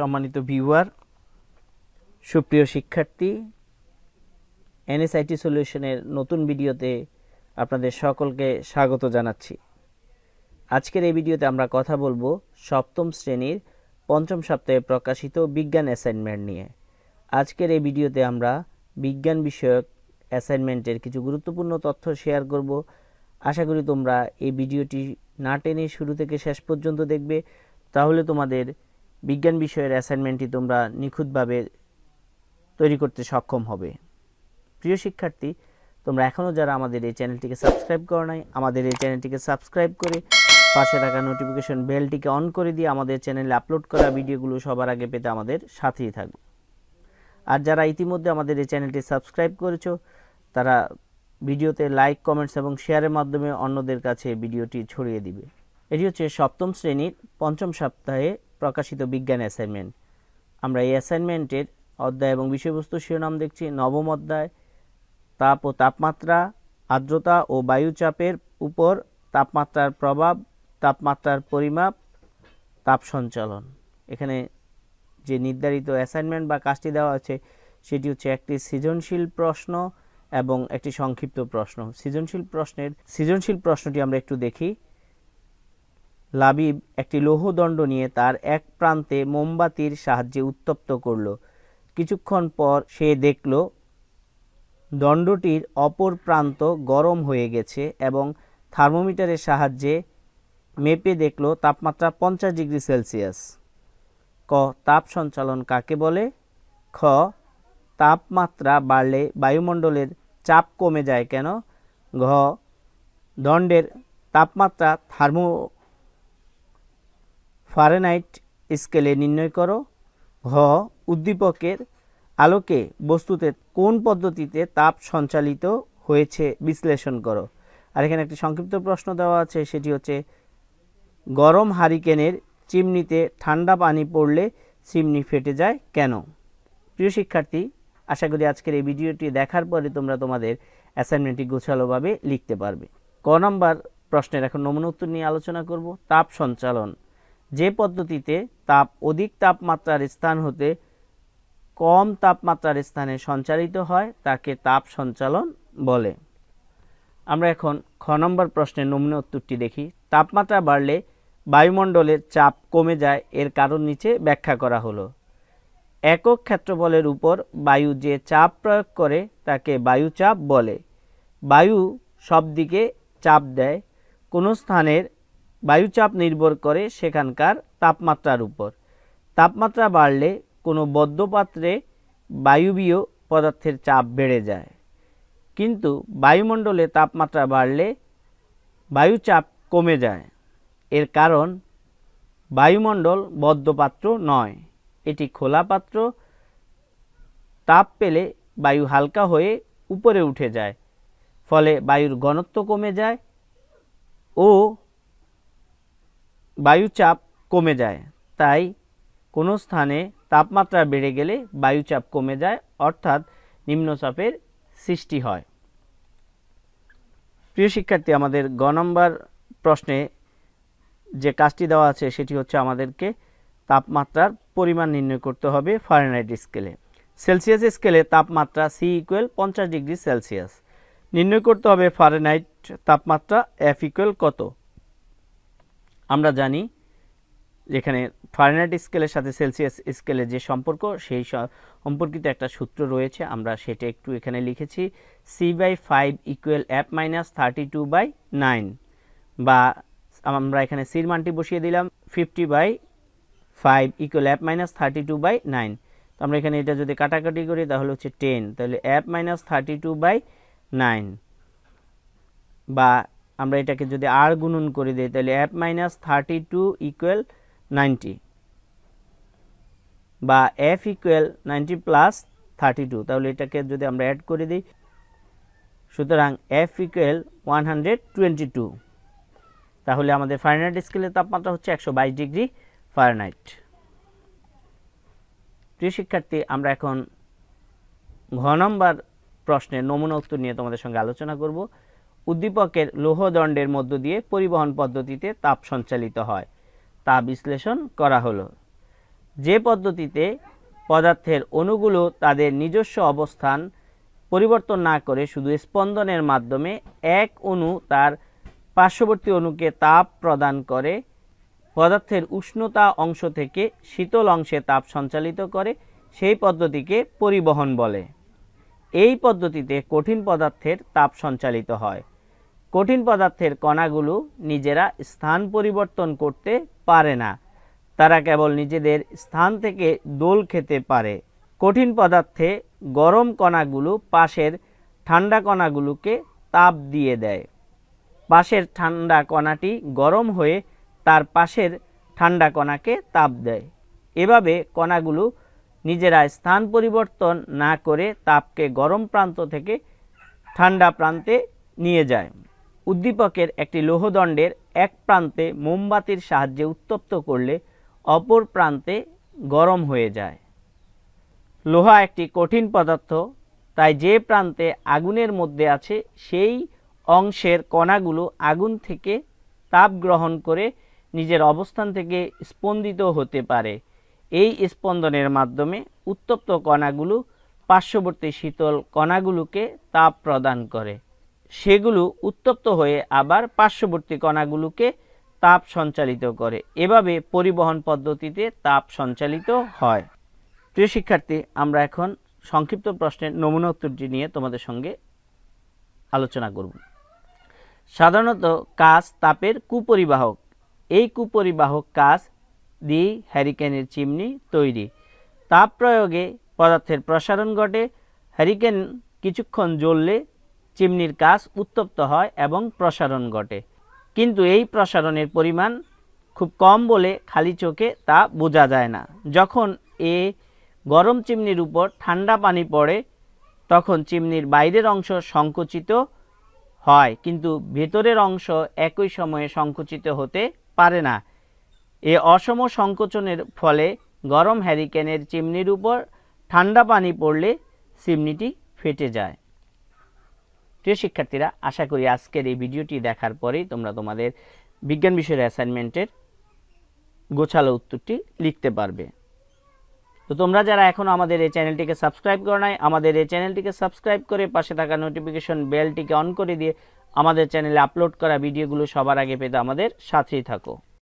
সম্মানিত ভিউয়ার সুপ্রিয় শিক্ষার্থী এনএসআইটি সলিউশনের নতুন ভিডিওতে আপনাদের সকলকে স্বাগত জানাচ্ছি। আজকের এই ভিডিওতে আমরা কথা বলব সপ্তম শ্রেণির পঞ্চম সপ্তাহে প্রকাশিত বিজ্ঞান অ্যাসাইনমেন্ট নিয়ে। আজকের এই ভিডিওতে আমরা বিজ্ঞান বিষয়ক অ্যাসাইনমেন্টের কিছু গুরুত্বপূর্ণ তথ্য শেয়ার করব। আশা করি তোমরা এই ভিডিওটি না টেনে শুরু থেকে শেষ পর্যন্ত দেখবে। তাহলে তোমাদের বিজ্ঞান বিষয়ের অ্যাসাইনমেন্টটি তোমরা নিখুঁতভাবে তৈরি করতে সক্ষম হবে। প্রিয় শিক্ষার্থী, তোমরা এখনও যারা আমাদের এই চ্যানেলটিকে সাবস্ক্রাইব করো নাই, আমাদের এই চ্যানেলটিকে সাবস্ক্রাইব করে পাশে থাকা নোটিফিকেশন বেলটিকে অন করে দিয়ে আমাদের চ্যানেলে আপলোড করা ভিডিওগুলো সবার আগে পেতে আমাদের সাথেই থাকবে আর যারা ইতিমধ্যে আমাদের এই চ্যানেলটি সাবস্ক্রাইব করেছ, তারা ভিডিওতে লাইক কমেন্টস এবং শেয়ারের মাধ্যমে অন্যদের কাছে ভিডিওটি ছড়িয়ে দিবে। এটি হচ্ছে সপ্তম শ্রেণির পঞ্চম সপ্তাহে প্রকাশিত বিজ্ঞান অ্যাসাইনমেন্ট আমরা এই অ্যাসাইনমেন্টের অধ্যায় এবং বিষয়বস্তু শিরোনাম দেখছি নবম অধ্যায়। তাপ ও তাপমাত্রা, আর্দ্রতা ও বায়ুচাপের উপর তাপমাত্রার প্রভাব, তাপমাত্রার পরিমাপ, তাপ সঞ্চালন। এখানে যে নির্ধারিত অ্যাসাইনমেন্ট বা কাজটি দেওয়া আছে, সেটি হচ্ছে একটি সৃজনশীল প্রশ্ন এবং একটি সংক্ষিপ্ত প্রশ্ন। সৃজনশীল প্রশ্নের, সৃজনশীল প্রশ্নটি আমরা একটু দেখি। লাবিব একটি লৌহদণ্ড নিয়ে তার এক প্রান্তে মোমবাতির সাহায্যে উত্তপ্ত করল। কিছুক্ষণ পর সে দেখল, দণ্ডটির অপর প্রান্ত গরম হয়ে গেছে এবং থার্মোমিটারের সাহায্যে মেপে দেখল তাপমাত্রা পঞ্চাশ ডিগ্রি সেলসিয়াস। ক, তাপ সঞ্চালন কাকে বলে? খ, তাপমাত্রা বাড়লে বায়ুমণ্ডলের চাপ কমে যায় কেন? ঘ, দণ্ডের তাপমাত্রা থার্মো ফারেনাইট স্কেলে নির্ণয় করো। ঘ, উদ্দীপকের আলোকে বস্তুতে কোন পদ্ধতিতে তাপ সঞ্চালিত হয়েছে বিশ্লেষণ করো। আর এখানে একটি সংক্ষিপ্ত প্রশ্ন দেওয়া আছে, সেটি হচ্ছে, গরম হারিকেনের চিমনিতে ঠান্ডা পানি পড়লে চিমনি ফেটে যায় কেন? প্রিয় শিক্ষার্থী, আশা করি আজকের এই ভিডিওটি দেখার পরে তোমরা তোমাদের অ্যাসাইনমেন্টটি গোছালোভাবে লিখতে পারবে। ক নম্বর প্রশ্নের এখন নমুনা উত্তর নিয়ে আলোচনা করব, তাপ সঞ্চালন। যে পদ্ধতিতে তাপ অধিক তাপমাত্রার স্থান হতে কম তাপমাত্রার স্থানে সঞ্চালিত হয়, তাকে তাপ সঞ্চালন বলে। আমরা এখন খ নম্বর প্রশ্নের নমুনা উত্তরটি দেখি। তাপমাত্রা বাড়লে বায়ুমণ্ডলের চাপ কমে যায়, এর কারণ নিচে ব্যাখ্যা করা হলো। একক ক্ষেত্রফলের উপর বায়ু যে চাপ প্রয়োগ করে, তাকে বায়ুচাপ বলে। বায়ু সব দিকে চাপ দেয়, কোনো স্থানের বায়ুচাপ নির্ভর করে সেখানকার তাপমাত্রার উপর। তাপমাত্রা বাড়লে কোনো বদ্ধ পাত্রে বায়ুবীয় পদার্থের চাপ বেড়ে যায়। কিন্তু বায়ুমণ্ডলে তাপমাত্রা বাড়লে বায়ুচাপ কমে যায়। এর কারণ বায়ুমণ্ডল বদ্ধ পাত্র নয়। এটি খোলা পাত্র। তাপ পেলে বায়ু হালকা হয়ে উপরে উঠে যায়। ফলে বায়ুর ঘনত্ব কমে যায় ও বায়ুচাপ কমে যায়। তাই কোনো স্থানে তাপমাত্রা বেড়ে গেলে বায়ুচাপ কমে যায়, অর্থাৎ নিম্নচাপের সৃষ্টি হয়। প্রিয় শিক্ষার্থী, আমাদের গ নম্বর প্রশ্নে যে কাজটি দেওয়া আছে, সেটি হচ্ছে আমাদেরকে তাপমাত্রার পরিমাণ নির্ণয় করতে হবে ফারেনহাইট স্কেলে সেলসিয়াস স্কেলে তাপমাত্রা সি ইকুয়াল পঞ্চাশ ডিগ্রি সেলসিয়াস নির্ণয় করতে হবে ফারেনহাইট তাপমাত্রা এফ ইকুয়াল কত? আমরা জানি যেখানে ফারেনহাইট স্কেলের সাথে সেলসিয়াস স্কেলের যে সম্পর্ক, সেই সম্পর্কিত একটা সূত্র রয়েছে। আমরা সেটা একটু এখানে লিখেছি। C by five equal F minus thirty two by nine বা আমরা এখানে সির মানটি বসিয়ে দিলাম। Fifty by five equal F minus thirty two by nine তো আমরা এখানে এটা যদি কাটাকাটি করি, তাহলে হচ্ছে টেন তাহলে F minus thirty two by nine বা আমরা এটাকে যদি আর গুণন করে দিই, তাহলে F minus thirty two equal ninety বা F equal ninety plus thirty two তাহলে এটাকে যদি আমরা অ্যাড করে দিই, সুতরাং F equal one hundred twenty two তাহলে আমাদের ফারেনহাইট স্কেলের তাপমাত্রা হচ্ছে একশো বাইশ ডিগ্রি ফারেনহাইট প্রিয় শিক্ষার্থী, আমরা এখন ঘ নম্বর প্রশ্নের নমুনা উত্তর নিয়ে তোমাদের সঙ্গে আলোচনা করব। উদ্দীপকের লৌহদণ্ডের মধ্য দিয়ে পরিবহন পদ্ধতিতে তাপ সঞ্চালিত হয়। তা বিশ্লেষণ করা হলো। যে পদ্ধতিতে পদার্থের অণুগুলো তাদের নিজস্ব অবস্থান পরিবর্তন না করে শুধু স্পন্দনের মাধ্যমে এক অণু তার পার্শ্ববর্তী অণুকে তাপ প্রদান করে, পদার্থের উষ্ণতা অংশ থেকে শীতল অংশে তাপ সঞ্চালিত করে, সেই পদ্ধতিকে পরিবহন বলে। এই পদ্ধতিতে কঠিন পদার্থের তাপ সঞ্চালিত হয়। কঠিন পদার্থের কণাগুলো নিজেরা স্থান পরিবর্তন করতে পারে না। তারা কেবল নিজেদের স্থান থেকে দোল খেতে পারে। কঠিন পদার্থে গরম কণাগুলো পাশের ঠান্ডা কণাগুলোকে তাপ দিয়ে দেয়। পাশের ঠান্ডা কণাটি গরম হয়ে তার পাশের ঠান্ডা কণাকে তাপ দেয়। এভাবে কণাগুলো নিজেরা স্থান পরিবর্তন না করে তাপকে গরম প্রান্ত থেকে ঠান্ডা প্রান্তে নিয়ে যায়। উদ্দীপকের একটি লোহদণ্ডের এক প্রান্তে মোমবাতির সাহায্যে উত্তপ্ত করলে অপর প্রান্তে গরম হয়ে যায়। লোহা একটি কঠিন পদার্থ, তাই যে প্রান্তে আগুনের মধ্যে আছে সেই অংশের কণাগুলো আগুন থেকে তাপ গ্রহণ করে নিজের অবস্থান থেকে স্পন্দিত হতে পারে। এই স্পন্দনের মাধ্যমে উত্তপ্ত কণাগুলো পার্শ্ববর্তী শীতল কণাগুলোকে তাপ প্রদান করে। সেগুলো উত্তপ্ত হয়ে আবার পার্শ্ববর্তী কণাগুলোকে তাপ সঞ্চালিত করে। এভাবে পরিবহন পদ্ধতিতে তাপ সঞ্চালিত হয়। প্রিয় শিক্ষার্থী, আমরা এখন সংক্ষিপ্ত প্রশ্নের নমুনা উত্তরটি নিয়ে তোমাদের সঙ্গে আলোচনা করব। সাধারণত কাজ তাপের কুপরিবাহক। এই কুপরিবাহক কাজ দিয়ে হ্যারিকেনের চিমনি তৈরি। তাপ প্রয়োগে পদার্থের প্রসারণ ঘটে। হ্যারিকেন কিছুক্ষণ জ্বললে চিমনির কাজ উত্তপ্ত হয় এবং প্রসারণ ঘটে। কিন্তু এই প্রসারণের পরিমাণ খুব কম বলে খালি চোখে তা বোঝা যায় না। যখন এ গরম চিমনির উপর ঠান্ডা পানি পড়ে, তখন চিমনির বাইরের অংশ সংকুচিত হয়, কিন্তু ভেতরের অংশ একই সময়ে সংকুচিত হতে পারে না। এ অসম সংকোচনের ফলে গরম হ্যারিকেনের চিমনির উপর ঠান্ডা পানি পড়লে চিমনিটি ফেটে যায়। প্রিয় শিক্ষার্থীরা, আশা করি আজকের এই ভিডিওটি দেখার পরেই তোমরা তোমাদের বিজ্ঞান বিষয়ের অ্যাসাইনমেন্টের গোছালো উত্তরটি লিখতে পারবে। তো তোমরা যারা এখনও আমাদের এই চ্যানেলটিকে সাবস্ক্রাইব করো নাই, আমাদের এই চ্যানেলটিকে সাবস্ক্রাইব করে পাশে থাকা নোটিফিকেশন বেলটিকে অন করে দিয়ে আমাদের চ্যানেলে আপলোড করা ভিডিওগুলো সবার আগে পেতে আমাদের সাথেই থাকো।